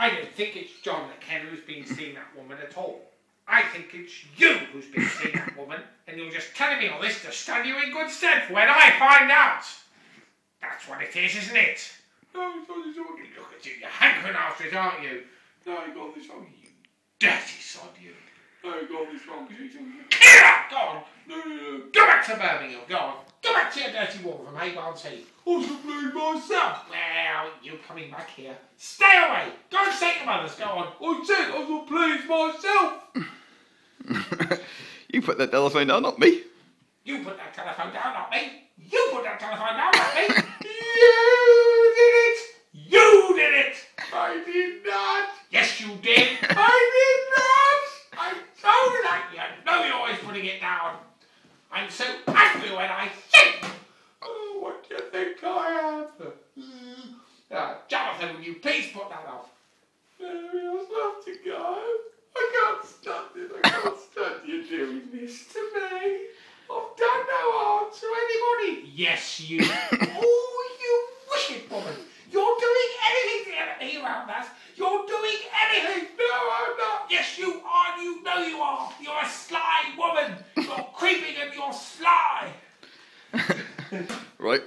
I don't think it's John McKenna who's been seeing that woman at all. I think it's you who's been seeing that woman, and you're just telling me all this to stand you in good stead for when I find out. That's what it is, isn't it? No, it's not. It's not. Look at you. You're hankering after it, aren't you? No, I got this wrong. You dirty sod, you. No, I got this wrong. Get up! Go on. No, no, no. Go back to Birmingham. Go on. Go back to your dirty wall from Haybarn Heath. I should blame myself. Well, you coming back here. Stay away. Go and say to mothers. Go on. I said I should please myself. you put that telephone down, not me. You put that telephone down, not me. You put that telephone down, not me. you did it. You did it. I did not. Yes, you did. I did not. I'm so like you. know you're always putting it down. I'm so angry when I think. Oh, what do you think I am? Uh, Jonathan, will you please put that off? Mary, I'd love to go. I can't stand it. I can't stand you doing this to me. I've done no harm to anybody. Yes, you. oh, you wicked woman. You're doing anything to get me around that. You're doing anything. No, I'm not. Yes, you are. You know you are. You're a sly woman. You're creeping and you're sly. right.